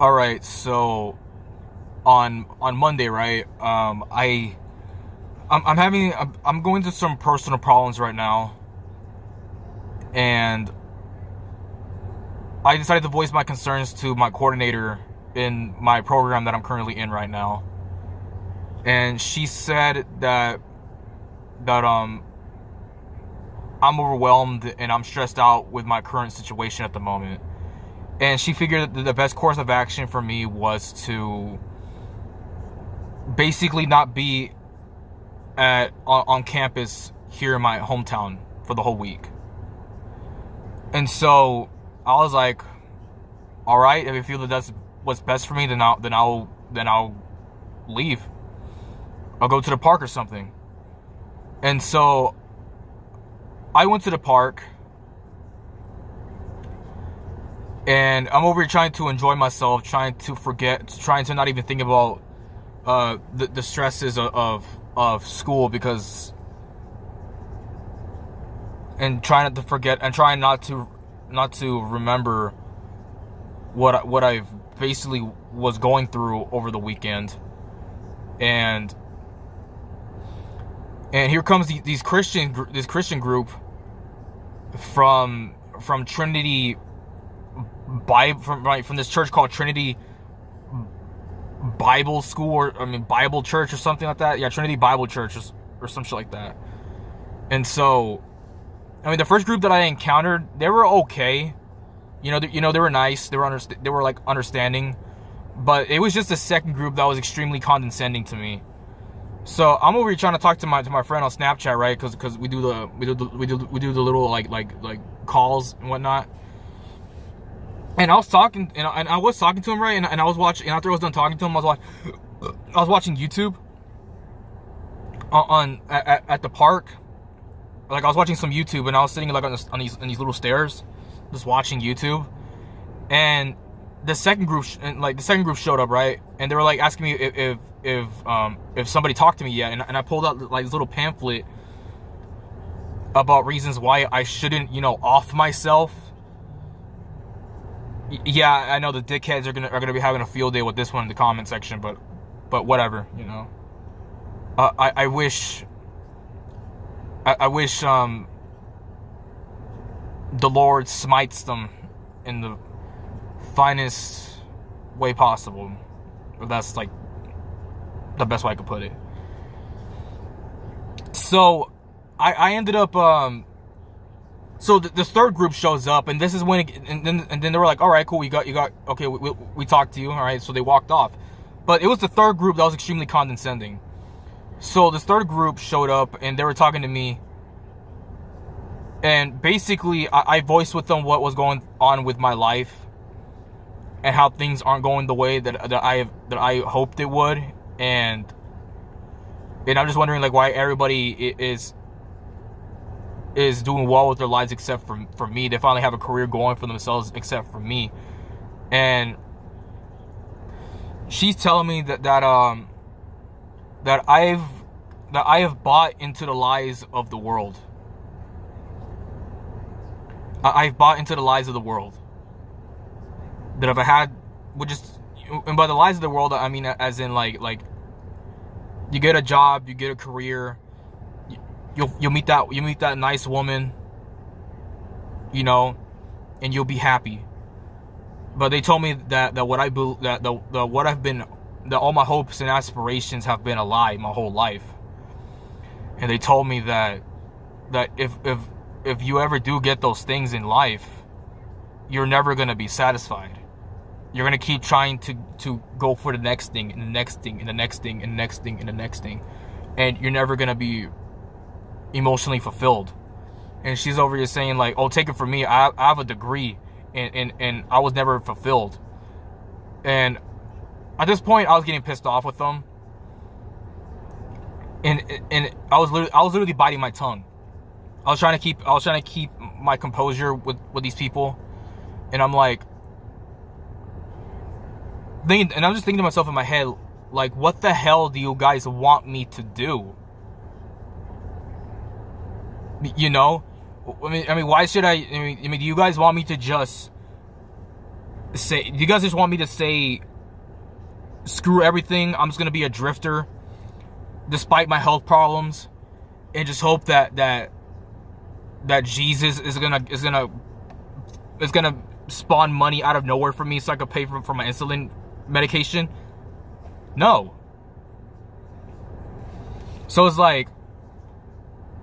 All right, so on on Monday, right? Um, I I'm, I'm having I'm, I'm going through some personal problems right now, and I decided to voice my concerns to my coordinator in my program that I'm currently in right now, and she said that that um I'm overwhelmed and I'm stressed out with my current situation at the moment. And she figured that the best course of action for me was to basically not be at on, on campus here in my hometown for the whole week. And so I was like, all right, if you feel that that's what's best for me, then I'll then I'll then I'll leave. I'll go to the park or something. And so I went to the park and I'm over here trying to enjoy myself, trying to forget, trying to not even think about uh, the, the stresses of, of, of school because and trying not to forget and trying not to not to remember what what I've basically was going through over the weekend. And and here comes the, these Christian this Christian group from from Trinity Bible from right from this church called Trinity Bible School or I mean Bible Church or something like that. Yeah, Trinity Bible Church or, or some shit like that. And so, I mean, the first group that I encountered, they were okay. You know, you know, they were nice. They were underst- they were like understanding, but it was just the second group that was extremely condescending to me. So I'm over here trying to talk to my to my friend on Snapchat, right? Because because we do the we do the, we do we do the little like like like calls and whatnot. And I was talking, and I, and I was talking to him, right? And, and I was watching, and after I was done talking to him, I was watching, I was watching YouTube on, on at, at, the park. Like I was watching some YouTube, and I was sitting like on, this, on these on these little stairs, just watching YouTube. And the second group, like the second group showed up, right? And they were like asking me if if if, um, if somebody talked to me yet, and, and I pulled out like this little pamphlet about reasons why I shouldn't, you know, off myself yeah, I know the dickheads are gonna are gonna be having a field day with this one in the comment section, but but whatever, you know. Uh, I I wish I, I wish um the Lord smites them in the finest way possible. That's like the best way I could put it. So I I ended up um so the, the, third group shows up, and this is when, it, and then and then they were like, "All right, cool, you got you got okay, we, we, we talked to you, all right." So they walked off, but it was the third group that was extremely condescending. So this third group showed up, and they were talking to me, and basically I, I voiced with them what was going on with my life, and how things aren't going the way that that I that I hoped it would, and and I'm just wondering like why everybody is is doing well with their lives except for for me. They finally have a career going for themselves except for me. And she's telling me that that um that I've that I have bought into the lies of the world. I, I've bought into the lies of the world. That if I had would just and by the lies of the world I mean as in like like you get a job, you get a career, you'll you'll meet that you meet that nice woman, you know, and you'll be happy. But they told me that that what I that the, the what I've been that all my hopes and aspirations have been a lie my whole life. And they told me that that if if if you ever do get those things in life, you're never gonna be satisfied. You're gonna keep trying to to go for the next thing and the next thing and the next thing and the next thing and the next thing, and you're never gonna be emotionally fulfilled. And she's over here saying like, "Oh, take it from me. I, I have a degree, and, and and I was never fulfilled." And at this point, I was getting pissed off with them, and and I was literally, I was literally biting my tongue. I was trying to keep I was trying to keep my composure with with these people, and I'm like, and I'm just thinking to myself in my head, like, what the hell do you guys want me to do? You know, I mean, I mean, why should I? I mean, I mean, do you guys want me to just say? Do you guys just want me to say, screw everything? I'm just gonna be a drifter, despite my health problems, and just hope that that that Jesus is gonna is gonna is gonna spawn money out of nowhere for me so I could pay for, for my insulin medication. No. So it's like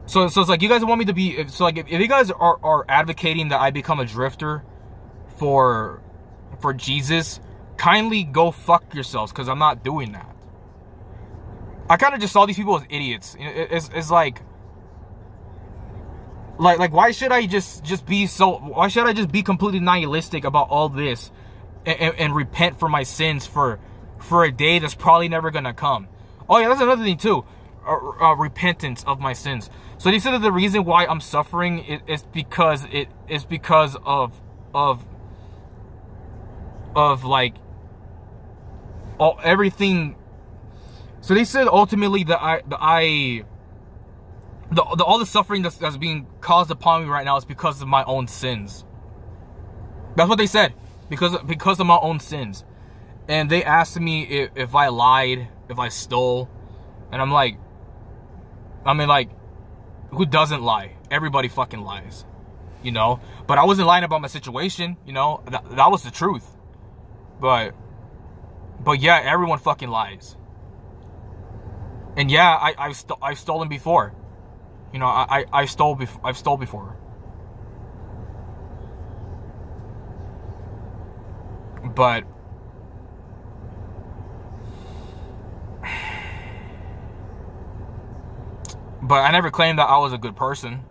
so so it's like you guys want me to be so like if, if you guys are, are advocating that I become a drifter for for Jesus, kindly go fuck yourselves because I'm not doing that. I kind of just saw these people as idiots. It's, it's like like like why should I just just be so why should I just be completely nihilistic about all this and, and, and repent for my sins for for a day that's probably never gonna come. Oh yeah, that's another thing too. Uh, uh, repentance of my sins. So they said that the reason why I'm suffering is, is because it is because of of of like all everything. So they said ultimately that I that I the, the all the suffering that's, that's being caused upon me right now is because of my own sins. That's what they said because because of my own sins. And they asked me if, if I lied, if I stole, and I'm like, I mean, like, who doesn't lie? Everybody fucking lies, you know? But I wasn't lying about my situation, you know? That, was the truth. But, but yeah, everyone fucking lies. And yeah, I, I've, st- I've stolen before. You know, I, I, I stole before. I've stole before. But but I never claimed that I was a good person.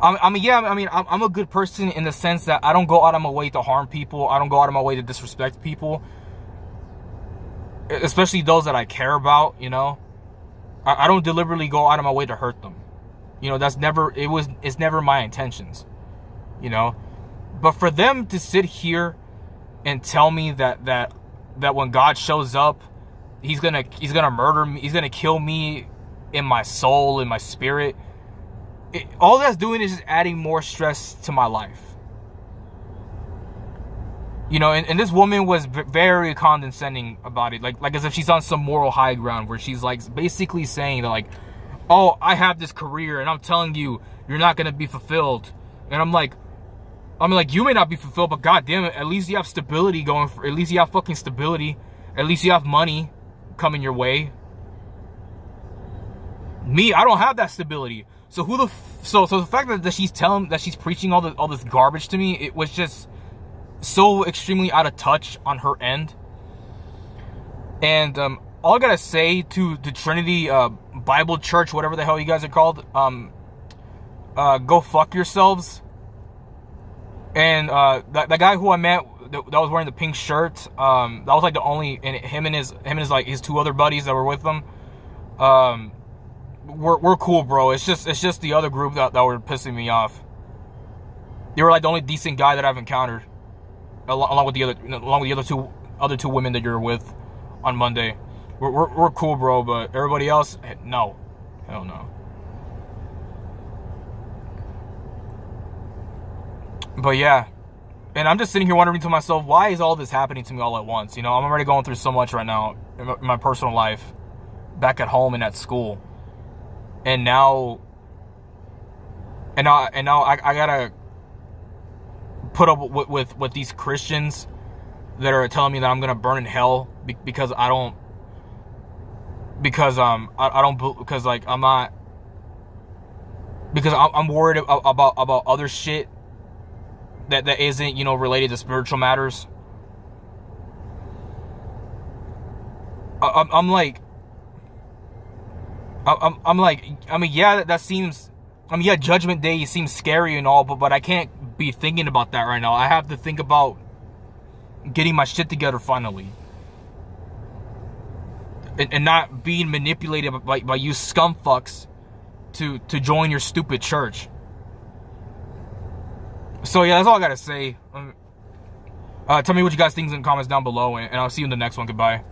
I mean, yeah, I mean, I'm a good person in the sense that I don't go out of my way to harm people. I don't go out of my way to disrespect people, especially those that I care about. You know, I don't deliberately go out of my way to hurt them. You know, that's never it was. It's never my intentions. You know, but for them to sit here and tell me that that that when God shows up, he's gonna he's gonna murder me. He's gonna kill me in my soul, in my spirit. It, all that's doing is just adding more stress to my life. You know, and, and this woman was very condescending about it, like like as if she's on some moral high ground, where she's like basically saying that like, oh, I have this career, and I'm telling you, you're not gonna be fulfilled. And I'm like, I mean, like you may not be fulfilled, but god damn it, at least you have stability going. For, at least you have fucking stability. At least you have money coming your way. Me, I don't have that stability. So who the so so the fact that, that she's telling that she's preaching all the all this garbage to me, it was just so extremely out of touch on her end. And um, all I gotta say to the Trinity uh, Bible Church, whatever the hell you guys are called, um, uh, go fuck yourselves. And uh, that, that guy who I met that, that was wearing the pink shirt, um, that was like the only and him and his him and his like his two other buddies that were with them. Um, we're, we're cool, bro. It's just it's just the other group that, that were pissing me off. They were like the only decent guy that I've encountered, along with the other along with the other two other two women that you're with on Monday. We're, we're, we're cool, bro. But everybody else, eh, no, hell no. But yeah, and I'm just sitting here wondering to myself, why is all this happening to me all at once? You know, I'm already going through so much right now in my personal life, back at home and at school and now and now and now I, I gotta put up with, with with these Christians that are telling me that I'm gonna burn in hell because I don't because um I, I don't because like I'm not because I'm worried about about other shit that that isn't you know related to spiritual matters. I'm, I'm like I'm, I'm like, I mean, yeah, that, that seems, I mean, yeah, Judgment Day seems scary and all, but, but I can't be thinking about that right now. I have to think about getting my shit together finally. And, and not being manipulated by, by you scum fucks to, to join your stupid church. So yeah, that's all I gotta say. Um, uh, tell me what you guys think in the comments down below, and, and I'll see you in the next one. Goodbye.